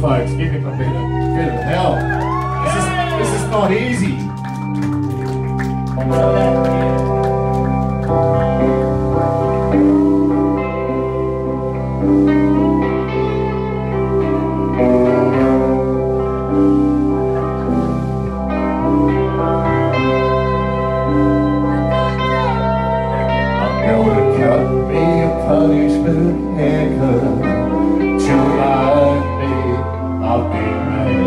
Folks, give him a bit of, bit of help. This is, this is not easy. I'm gonna cut me a punishment haircut to remind me I'll be mad.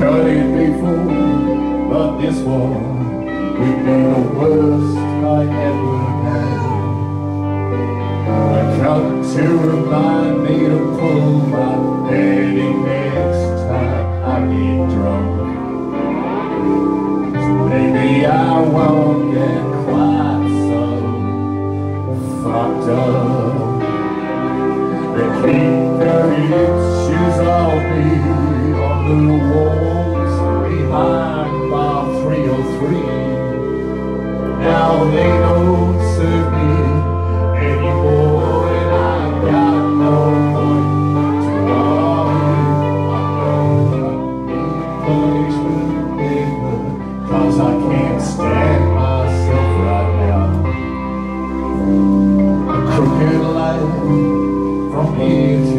Cut it before, but this one would be the worst I ever had. I to remind me to pull my next time I get drunk. Maybe I won't get quite so fucked up. Dirty shoes of me on the walls behind bar 303. Now they don't serve me anymore, and I got no to. Cause I can't stand myself right now A crooked from